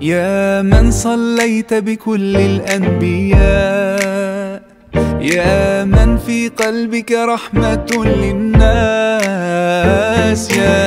يا من صليت بكل الأنبياء يا من في قلبك رحمة للناس يا